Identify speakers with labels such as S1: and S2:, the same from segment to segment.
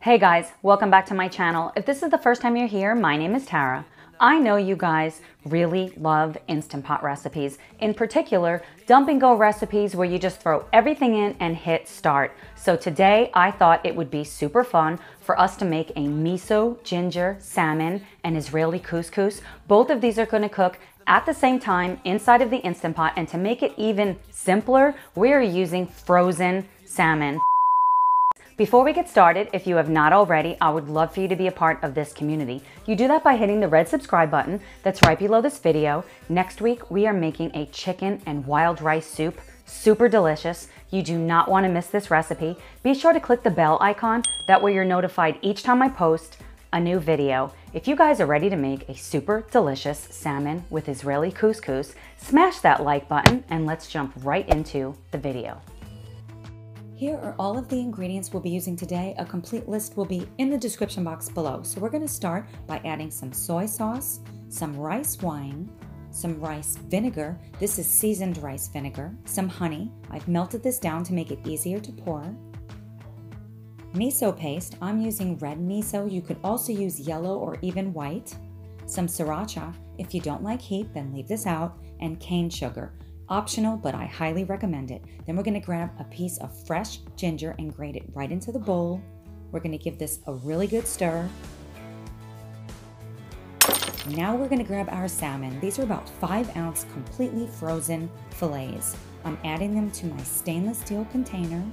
S1: Hey guys, welcome back to my channel. If this is the first time you're here, my name is Tara. I know you guys really love Instant Pot recipes. In particular, dump and go recipes where you just throw everything in and hit start. So today I thought it would be super fun for us to make a miso, ginger, salmon, and Israeli couscous. Both of these are gonna cook at the same time inside of the Instant Pot. And to make it even simpler, we are using frozen salmon. Before we get started, if you have not already, I would love for you to be a part of this community. You do that by hitting the red subscribe button that's right below this video. Next week, we are making a chicken and wild rice soup. Super delicious. You do not want to miss this recipe. Be sure to click the bell icon. That way you're notified each time I post a new video. If you guys are ready to make a super delicious salmon with Israeli couscous, smash that like button and let's jump right into the video. Here are all of the ingredients we'll be using today. A complete list will be in the description box below. So we're gonna start by adding some soy sauce, some rice wine, some rice vinegar. This is seasoned rice vinegar, some honey. I've melted this down to make it easier to pour. Miso paste, I'm using red miso. You could also use yellow or even white. Some sriracha. If you don't like heat, then leave this out. And cane sugar. Optional, but I highly recommend it. Then we're gonna grab a piece of fresh ginger and grate it right into the bowl. We're gonna give this a really good stir. Now we're gonna grab our salmon. These are about five ounce completely frozen fillets. I'm adding them to my stainless steel container.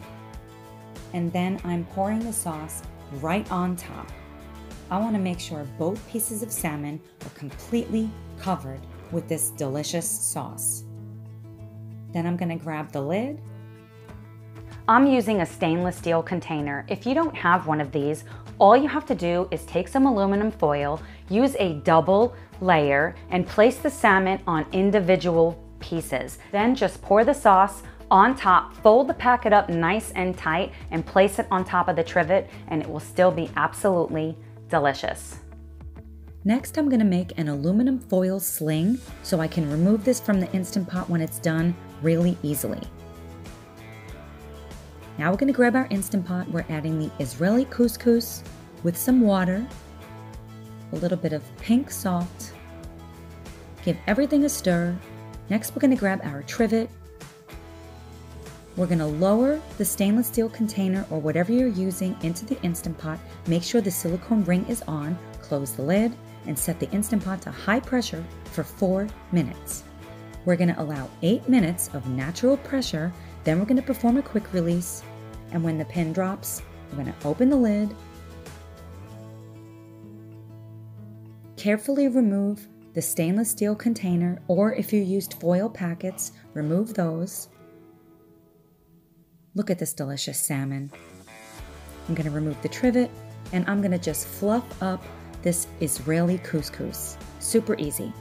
S1: And then I'm pouring the sauce right on top. I wanna make sure both pieces of salmon are completely covered with this delicious sauce. Then I'm gonna grab the lid. I'm using a stainless steel container. If you don't have one of these, all you have to do is take some aluminum foil, use a double layer, and place the salmon on individual pieces. Then just pour the sauce on top, fold the packet up nice and tight, and place it on top of the trivet, and it will still be absolutely delicious. Next, I'm gonna make an aluminum foil sling so I can remove this from the Instant Pot when it's done really easily. Now we're gonna grab our Instant Pot. We're adding the Israeli couscous with some water, a little bit of pink salt. Give everything a stir. Next, we're gonna grab our trivet. We're gonna lower the stainless steel container or whatever you're using into the Instant Pot. Make sure the silicone ring is on. Close the lid and set the Instant Pot to high pressure for four minutes. We're gonna allow eight minutes of natural pressure, then we're gonna perform a quick release, and when the pin drops, we're gonna open the lid, carefully remove the stainless steel container, or if you used foil packets, remove those. Look at this delicious salmon. I'm gonna remove the trivet, and I'm gonna just fluff up this Israeli couscous. Super easy.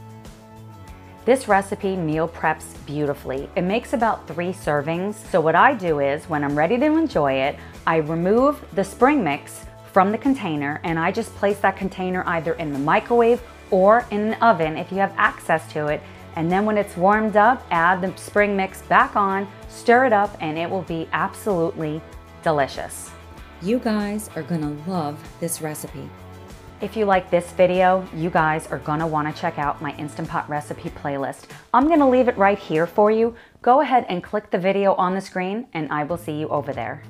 S1: This recipe meal preps beautifully. It makes about three servings. So what I do is when I'm ready to enjoy it, I remove the spring mix from the container and I just place that container either in the microwave or in an oven if you have access to it. And then when it's warmed up, add the spring mix back on, stir it up, and it will be absolutely delicious. You guys are gonna love this recipe. If you like this video, you guys are gonna wanna check out my Instant Pot recipe playlist. I'm gonna leave it right here for you. Go ahead and click the video on the screen and I will see you over there.